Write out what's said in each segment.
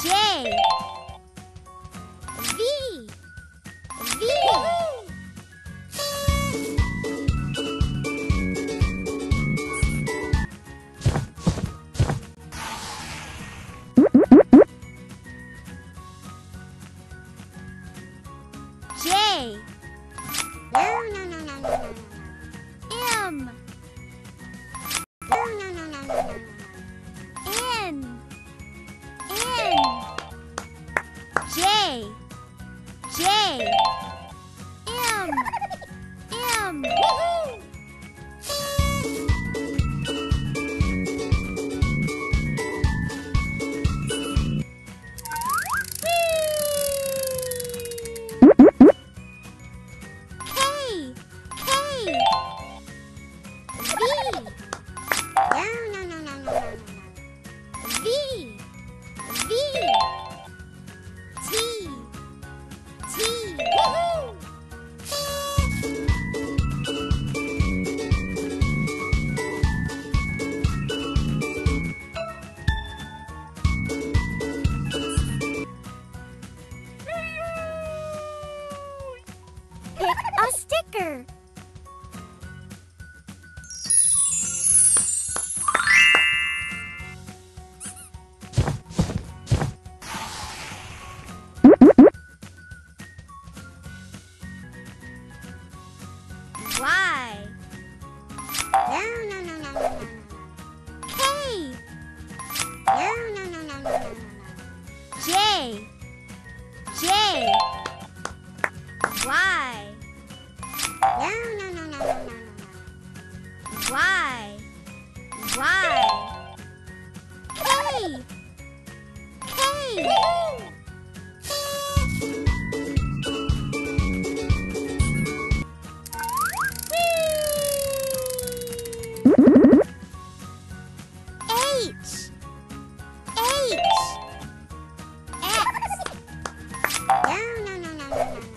J. V. V. J. No no no no no no M. Yay! A sticker! No, no, no, no, no, no, no. Why? Why? Hey! Hey! No, no, no, no, no.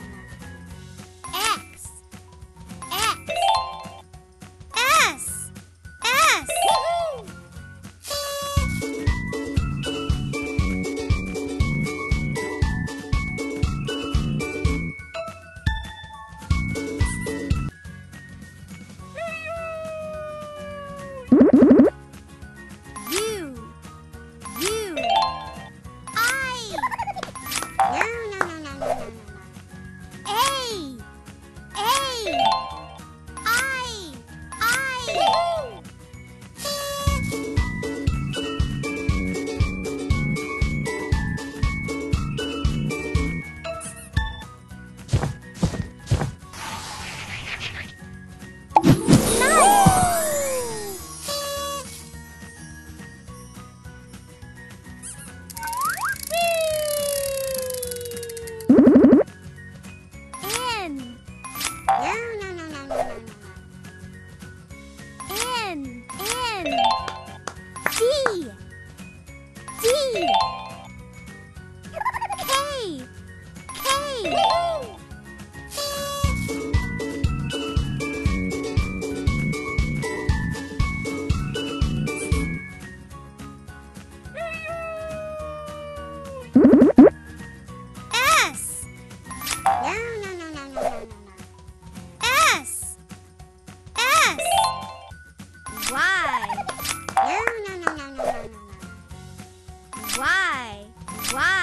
Why? Why?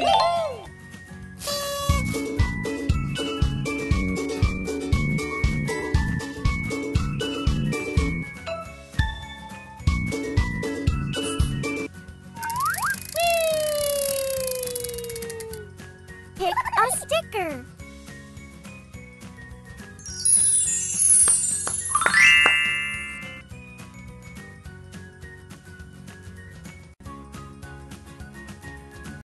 me!